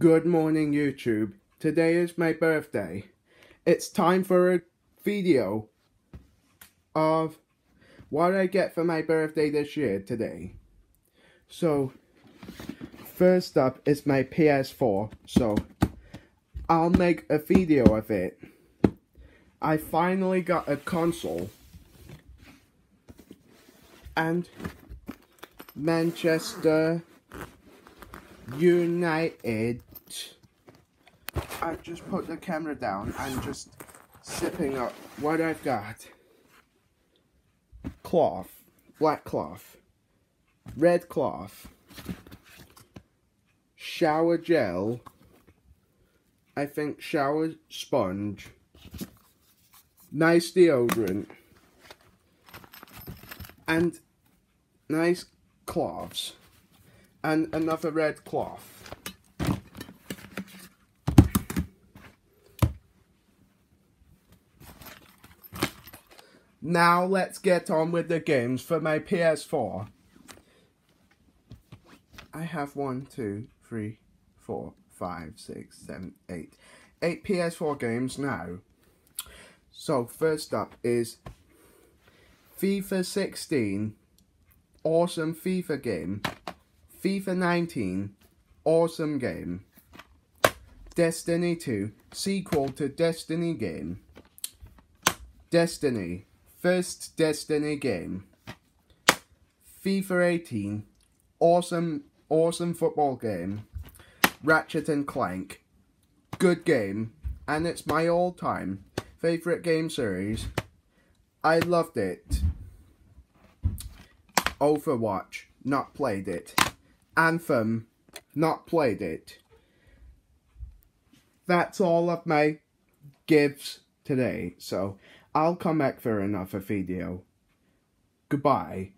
Good morning YouTube. Today is my birthday. It's time for a video of what I get for my birthday this year today. So, first up is my PS4. So, I'll make a video of it. I finally got a console. And Manchester United. I just put the camera down and just sipping up what I've got. Cloth, black cloth, red cloth, shower gel, I think shower sponge, nice deodorant, and nice cloths and another red cloth. Now let's get on with the games for my PS4. I have one, two, three, four, five, six, seven, eight. Eight PS4 games now. So first up is FIFA 16. Awesome FIFA game. FIFA 19, awesome game. Destiny 2, sequel to Destiny game. Destiny, first Destiny game. FIFA 18, awesome, awesome football game. Ratchet and Clank, good game, and it's my all-time favorite game series. I loved it. Overwatch, not played it. Anthem, not played it. That's all of my gifts today, so I'll come back for another video. Goodbye.